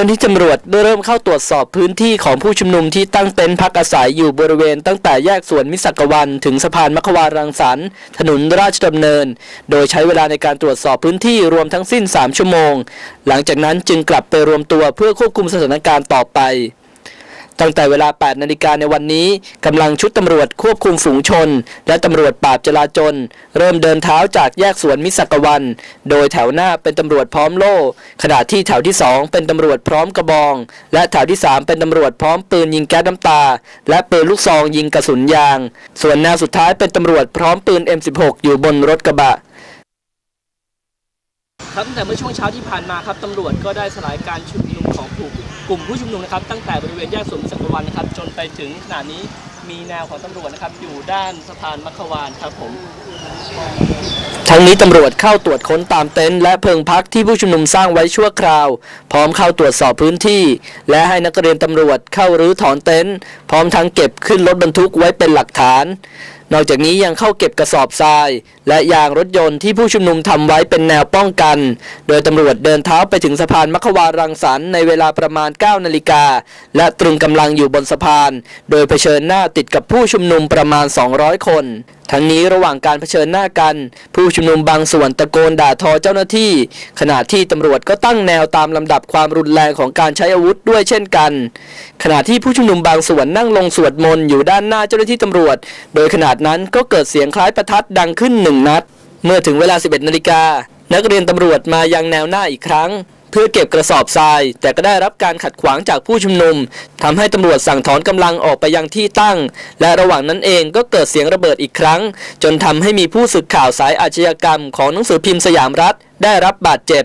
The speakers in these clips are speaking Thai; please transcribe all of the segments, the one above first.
จ้าหน้าที่ตำรวจได้เริ่มเข้าตรวจสอบพื้นที่ของผู้ชุมนุมที่ตั้งเต็นท์พักอาศัยอยู่บริเวณตั้งแต่แยกสวนมิสักวัน ถึงสะพานมัขวารังสรรค์ถนนราชดำเนิน โดยใช้เวลาในการตรวจสอบพื้นที่รวมทั้งสิ้น 3 ชั่วโมง หลังจากนั้นจึงกลับไปรวมตัวเพื่อควบคุมสถานการณ์ต่อไป ตั้งแต่เวลา 8 นาฬิกาในวันนี้กำลังชุดตำรวจควบคุมฝูงชน และตำรวจปราบจราจรเริ่มเดินเท้าจากแยกสวนมิสักวัน โดยแถวหน้าเป็นตำรวจพร้อมโล่ ขณะที่แถวที่ 2 เป็นตำรวจพร้อมกระบอง และแถวที่ 3 เป็นตำรวจพร้อมปืนยิงแก๊สน้ำตา และปืนลูกซองยิงกระสุนยาง ส่วนแนวสุดท้ายเป็นตำรวจพร้อมปืน M16 อยู่บนรถกระบะ ครับตั้งแต่เมื่อช่วงเช้าที่ผ่านมาครับตำรวจก็ได้สลายการชุมนุมของกลุ่มกลุ่มผู้ชุมนุมนะครับ ตั้งแต่บริเวณแยกสวนสักวันนะครับ จนไปถึงขณะนี้มีแนวของตำรวจนะครับ อยู่ด้านสะพานมัขวานครับผมทั้งนี้ตำรวจเข้าตรวจค้นตามเต็นท์และเพิงพักที่ผู้ชุมนุมสร้างไว้ชั่วคราว พร้อมเข้าตรวจสอบพื้นที่ และให้นักเรียนตำรวจเข้ารื้อถอนเต็นท์พร้อมทั้งเก็บขึ้นรถบรรทุกไว้เป็นหลักฐาน นอกจากนี้ยังเข้าเก็บกระสอบทราย และยางรถยนต์ที่ผู้ชุมนุมทำไว้เป็นแนวป้องกัน โดยตำรวจเดินเท้าไปถึงสะพานมัขวารังสรรค์ในเวลาประมาณ 9 นาฬิกา และตรึงกำลังอยู่บนสะพาน โดยเผชิญหน้าติดกับผู้ชุมนุมประมาณ 200 คน ทั้งนี้ระหว่างการเผชิญหน้ากัน ผู้ชุมนุมบางส่วนตะโกนด่าทอเจ้าหน้าที่ ขณะที่ตำรวจก็ตั้งแนวตามลำดับความรุนแรงของการใช้อาวุธด้วยเช่นกัน ขณะที่ผู้ชุมนุมบางส่วนนั่งลงสวดมนต์อยู่ด้านหน้าเจ้าหน้าที่ตำรวจ โดยขนาดนั้นก็เกิดเสียงคล้ายประทัดดังขึ้นหนึ่งนัด เมื่อถึงเวลา 11 นาฬิกานักเรียนตำรวจมายังแนวหน้าอีกครั้ง เพื่อเก็บกระสอบทราย แต่ก็ได้รับการขัดขวางจากผู้ชุมนุมทำให้ตำรวจสั่งถอนกำลังออกไปยังที่ตั้ง และระหว่างนั้นเองก็เกิดเสียงระเบิดอีกครั้ง จนทำให้มีผู้สื่อข่าวสายอาชญากรรมของหนังสือพิมพ์สยามรัฐได้รับบาดเจ็บ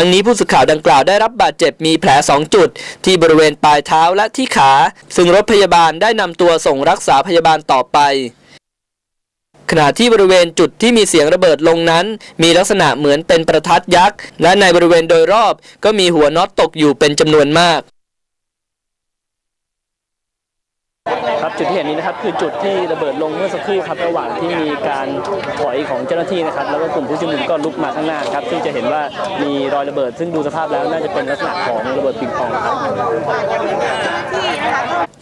ทั้งนี้ผู้สื่อข่าวดังกล่าวได้รับบาดเจ็บมีแผล 2 จุด ที่บริเวณปลายเท้าและที่ขา ซึ่งรถพยาบาลได้นำตัวส่งรักษาพยาบาลต่อไป ขณะที่บริเวณจุดที่มีเสียงระเบิดลงนั้น มีลักษณะเหมือนเป็นประทัดยักษ์ และในบริเวณโดยรอบ ก็มีหัวน็อตตกอยู่เป็นจำนวนมาก ครับ จุดที่เห็นนี้นะครับคือจุดที่ระเบิดลงเมื่อสักครู่ครับระหว่างที่มีการถอยของเจ้าหน้าที่นะครับแล้วก็กลุ่มผู้ชุมนุมก็ลุกมาข้างหน้าครับซึ่งจะเห็นว่ามีรอยระเบิด ซึ่งดูสภาพแล้วน่าจะเป็นลักษณะของระเบิดปิงปองครับ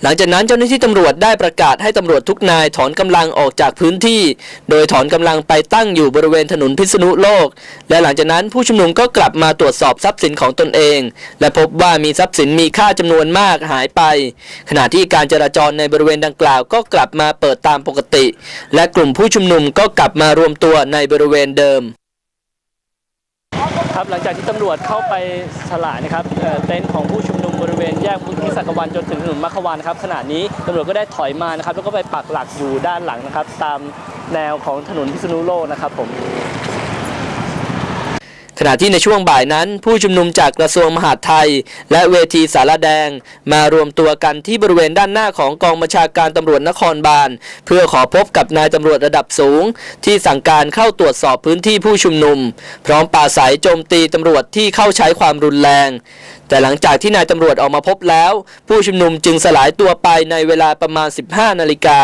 หลังจากนั้นเจ้าหน้าที่ตำรวจได้ประกาศให้ตำรวจทุกนายถอนกำลังออกจากพื้นที่ โดยถอนกำลังไปตั้งอยู่บริเวณถนนพิษณุโลก และหลังจากนั้นผู้ชุมนุมก็กลับมาตรวจสอบทรัพย์สินของตนเอง และพบว่ามีทรัพย์สินมีค่าจำนวนมากหายไป ขณะที่การจราจรในบริเวณดังกล่าวก็กลับมาเปิดตามปกติ และกลุ่มผู้ชุมนุมก็กลับมารวมตัวในบริเวณเดิม ครับหลังจากที่ตำรวจเข้าไปสลายนะครับเต็นท์ของผู้ชุมนุมบริเวณแยกพุทธิสักวันจนถึงถนนมัขวานครับขณะนี้ตำรวจก็ได้ถอยมานะครับแล้วก็ไปปักหลักอยู่ด้านหลังนะครับ ตามแนวของถนนพิษณุโลกนะครับผม ขณะที่ในช่วงบ่ายนั้น ผู้ชุมนุมจากกระทรวงมหาดไทย และเวทีสารแดง มารวมตัวกันที่บริเวณด้านหน้าของกองบัญชาการตำรวจนครบาล เพื่อขอพบกับนายตำรวจระดับสูง ที่สั่งการเข้าตรวจสอบพื้นที่ผู้ชุมนุม พร้อมปาศัยโจมตีตำรวจที่เข้าใช้ความรุนแรง แต่หลังจากที่นายตำรวจออกมาพบแล้ว ผู้ชุมนุมจึงสลายตัวไปในเวลาประมาณ 15 นาฬิกา